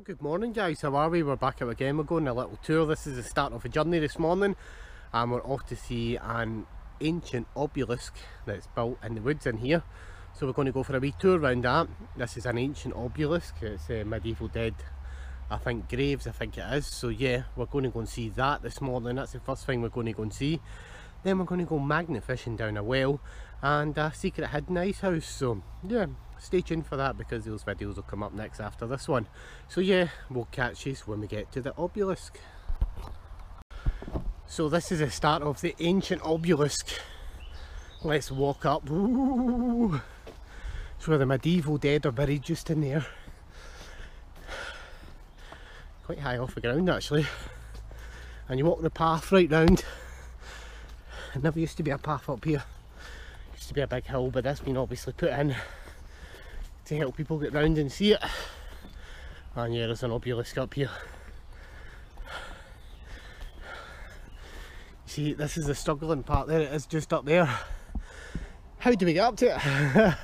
good morning guys, how are we? We're back out again, we're going a little tour. This is the start of a journey this morning and we're off to see an ancient obelisk that's built in the woods in here. So we're going to go for a wee tour around that. This is an ancient obelisk, it's a medieval dead, I think graves I think it is. So yeah, we're going to go and see that this morning, that's the first thing we're going to go and see. Then we're going to go magnet fishing down a well and a secret hidden ice house. So yeah, stay tuned for that because those videos will come up next after this one. So yeah, we'll catch you when we get to the obelisk. So this is the start of the ancient obelisk. Let's walk up. Ooh. It's where the medieval dead are buried just in there. Quite high off the ground actually. And you walk the path right round never used to be a path up here. Used to be a big hill, but that's been obviously put in to help people get round and see it. And yeah, there's an obelisk up here. See, this is the struggling part there, it is just up there. How do we get up to it?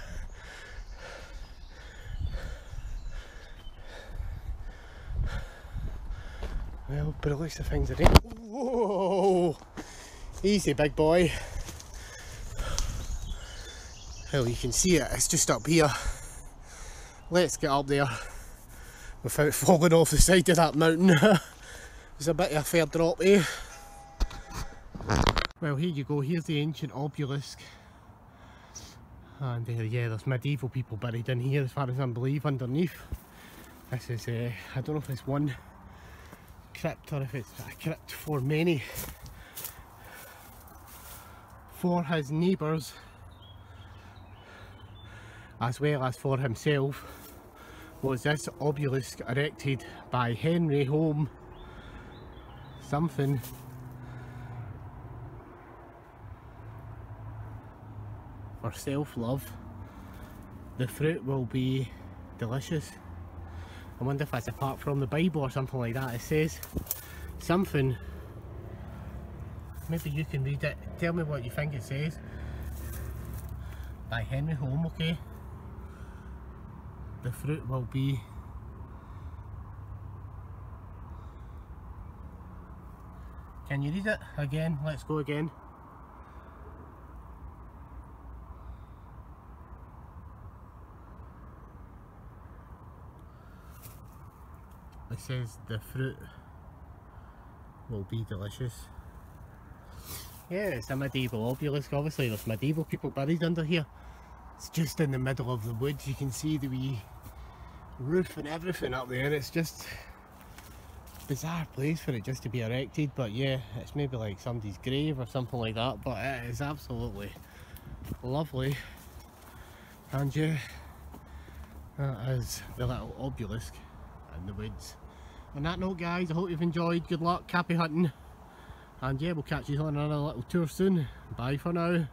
well, but at least the things are there. Whoa! Easy big boy. Well you can see it, it's just up here. Let's get up there without falling off the side of that mountain. It's a bit of a fair drop eh? Well here you go, here's the ancient obelisk. And uh, yeah, there's medieval people buried in here as far as I believe underneath. This is, uh, I don't know if it's one crypt or if it's a crypt for many for his neighbours as well as for himself was this obelisk erected by Henry Home something for self-love. The fruit will be delicious. I wonder if that's apart from the Bible or something like that. It says something maybe you can read it. Tell me what you think it says. By Henry Home, okay? The fruit will be Can you read it? Again, let's go again. It says the fruit will be delicious. Yeah, it's a medieval obelisk, obviously there's medieval people buried under here. It's just in the middle of the woods, you can see the wee roof and everything up there. It's just bizarre place for it just to be erected, but yeah, it's maybe like somebody's grave or something like that, but it is absolutely lovely. And yeah, that is the little obelisk in the woods. On that note guys, I hope you've enjoyed. Good luck, happy hunting and yeah we'll catch you on another little tour soon. Bye for now